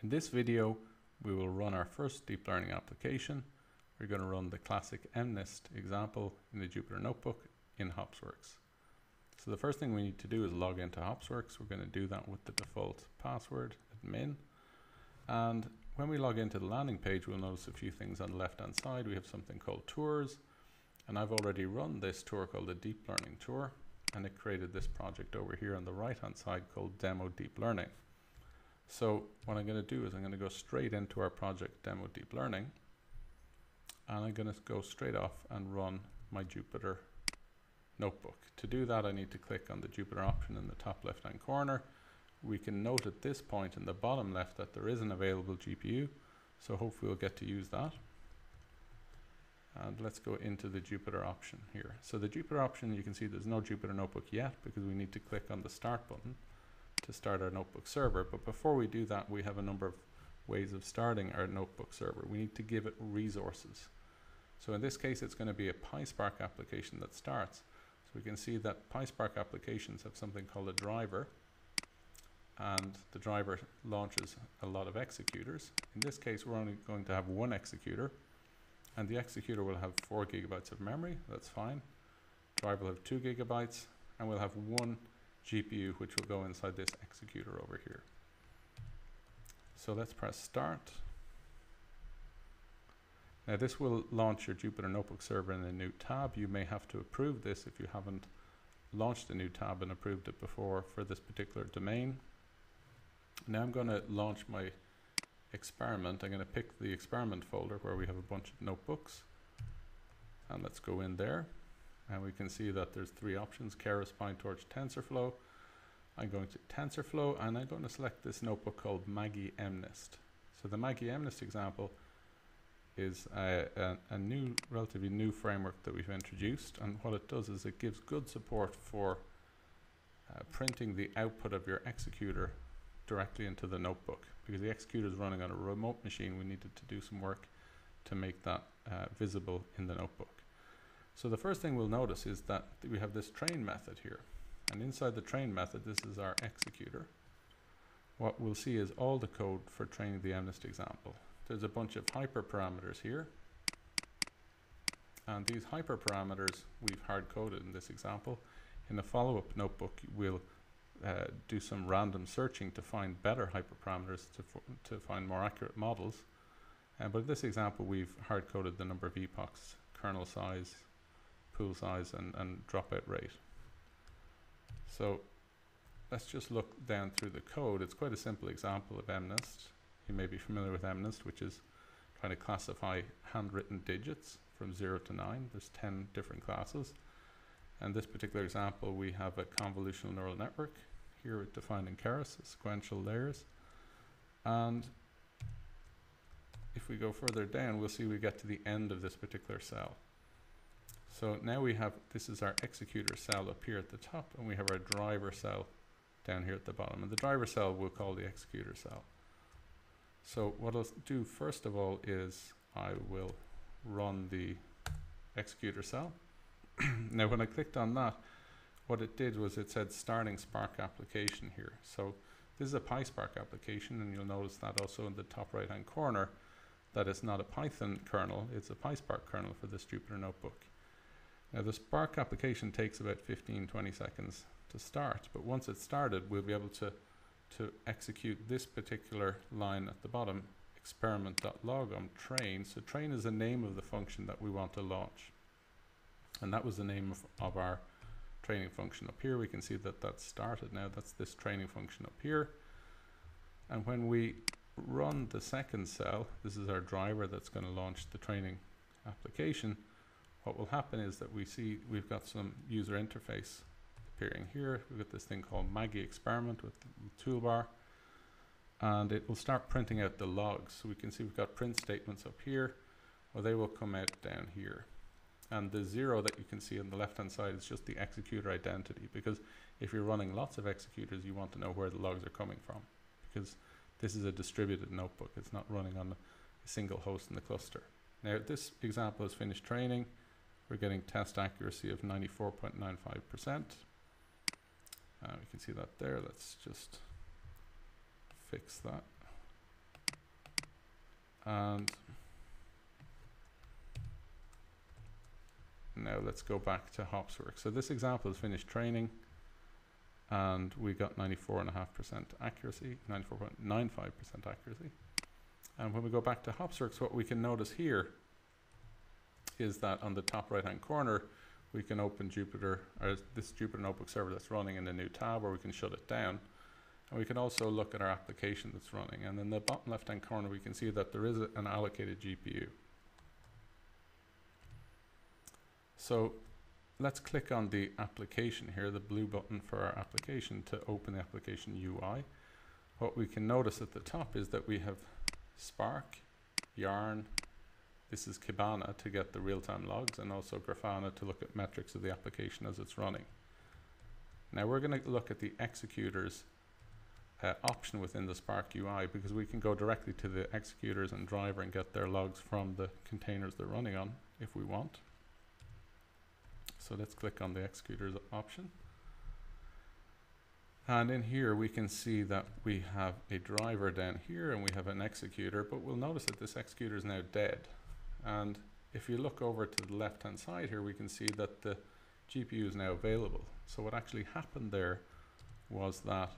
In this video, we will run our first deep learning application. We're going to run the classic MNIST example in the Jupyter Notebook in HopsWorks. So the first thing we need to do is log into HopsWorks. We're going to do that with the default password, admin. And when we log into the landing page, we'll notice a few things on the left-hand side. We have something called tours. And I've already run this tour called the Deep Learning Tour. And it created this project over here on the right-hand side called Demo Deep Learning. So what I'm going to do is I'm going to go straight into our project demo deep learning and I'm going to go straight off and run my Jupyter notebook. To do that I need to click on the Jupyter option in the top left hand corner. We can note at this point in the bottom left that there is an available GPU so hopefully we'll get to use that. And let's go into the Jupyter option here. So the Jupyter option you can see there's no Jupyter notebook yet because we need to click on the start button to start our notebook server. But before we do that, we have a number of ways of starting our notebook server. We need to give it resources. So in this case, it's going to be a PySpark application that starts. So we can see that PySpark applications have something called a driver. And the driver launches a lot of executors. In this case, we're only going to have one executor. And the executor will have four gigabytes of memory. That's fine. Driver will have two gigabytes. And we'll have one GPU which will go inside this executor over here. So let's press start. Now this will launch your Jupyter Notebook server in a new tab. You may have to approve this if you haven't launched a new tab and approved it before for this particular domain. Now I'm going to launch my experiment. I'm going to pick the experiment folder where we have a bunch of notebooks. And let's go in there and we can see that there's three options. Keras, PyTorch, TensorFlow. I'm going to TensorFlow and I'm going to select this notebook called Maggy MNIST so the Maggy MNIST example is a, a, a, new relatively new framework that we've introduced. And what it does is it gives good support for uh, printing the output of your executor directly into the notebook. Because the executor is running on a remote machine we needed to do some work to make that uh, visible in the notebook so the first thing we'll notice is that we have this train method here. And inside the train method, this is our executor. What we'll see is all the code for training the MNIST example. There's a bunch of hyperparameters here. And these hyperparameters we've hard-coded in this example. In the follow-up notebook, we'll uh, do some random searching to find better hyperparameters to, to find more accurate models. Uh, but in this example, we've hard-coded the number of epochs, kernel size, pool size and, and dropout rate. So let's just look down through the code. It's quite a simple example of MNIST. You may be familiar with MNIST, which is trying to classify handwritten digits from 0 to 9. There's 10 different classes. And this particular example, we have a convolutional neural network. Here it's defined in Keras, sequential layers. And if we go further down, we'll see we get to the end of this particular cell. So now we have, this is our executor cell up here at the top, and we have our driver cell down here at the bottom. And the driver cell we'll call the executor cell. So what I'll do first of all is I will run the executor cell. now when I clicked on that, what it did was it said starting Spark application here. So this is a PySpark application, and you'll notice that also in the top right hand corner that it's not a Python kernel, it's a PySpark kernel for this Jupyter notebook. Now the Spark application takes about 15-20 seconds to start, but once it's started, we'll be able to, to execute this particular line at the bottom, experiment.launch train. So train is the name of the function that we want to launch. And that was the name of, of our training function up here. We can see that that's started now. That's this training function up here. And when we run the second cell, this is our driver that's going to launch the training application what will happen is that we see we've got some user interface appearing here. We've got this thing called Maggy experiment with the toolbar and it will start printing out the logs. So we can see we've got print statements up here or they will come out down here. And the zero that you can see on the left hand side is just the executor identity because if you're running lots of executors you want to know where the logs are coming from because this is a distributed notebook. It's not running on a single host in the cluster. Now this example is finished training. We're getting test accuracy of 94.95%. Uh, we can see that there. Let's just fix that. And now let's go back to Hopsworks. So this example is finished training and we got 94.5% accuracy, 94.95% accuracy. And when we go back to Hopsworks, what we can notice here is that on the top right hand corner, we can open Jupyter, or this Jupyter Notebook server that's running in a new tab, or we can shut it down. And we can also look at our application that's running. And in the bottom left hand corner, we can see that there is a, an allocated GPU. So let's click on the application here, the blue button for our application to open the application UI. What we can notice at the top is that we have Spark, Yarn, this is Kibana to get the real-time logs and also Grafana to look at metrics of the application as it's running. Now we're going to look at the executors uh, option within the Spark UI because we can go directly to the executors and driver and get their logs from the containers they're running on if we want. So let's click on the executors option. And in here we can see that we have a driver down here and we have an executor, but we'll notice that this executor is now dead. And if you look over to the left hand side here, we can see that the GPU is now available. So what actually happened there was that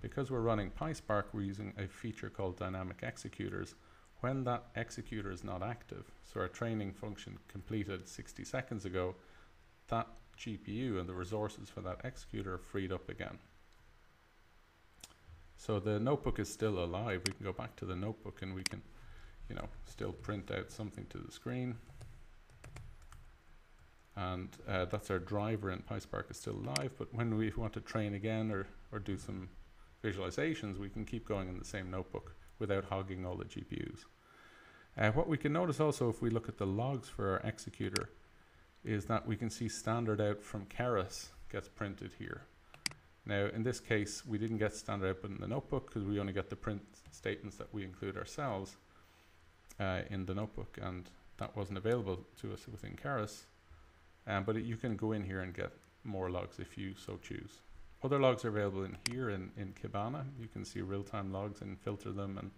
because we're running PySpark, we're using a feature called dynamic executors. When that executor is not active, so our training function completed 60 seconds ago, that GPU and the resources for that executor are freed up again. So the notebook is still alive. We can go back to the notebook and we can, you know, still print out something to the screen. And uh, that's our driver and PySpark is still alive. But when we want to train again or, or do some visualizations, we can keep going in the same notebook without hogging all the GPUs. Uh, what we can notice also if we look at the logs for our executor is that we can see standard out from Keras gets printed here. Now in this case we didn't get standard output in the notebook because we only get the print statements that we include ourselves uh, in the notebook and that wasn't available to us within Keras. Um, but it, you can go in here and get more logs if you so choose. Other logs are available in here in, in Kibana. You can see real-time logs and filter them and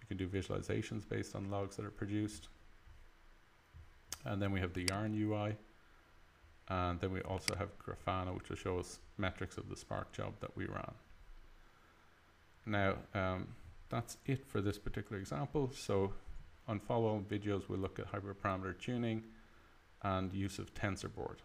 you can do visualizations based on logs that are produced. And then we have the Yarn UI. And then we also have Grafana, which will show us metrics of the Spark job that we ran. Now, um, that's it for this particular example. So on follow-on videos, we'll look at hyperparameter tuning and use of TensorBoard.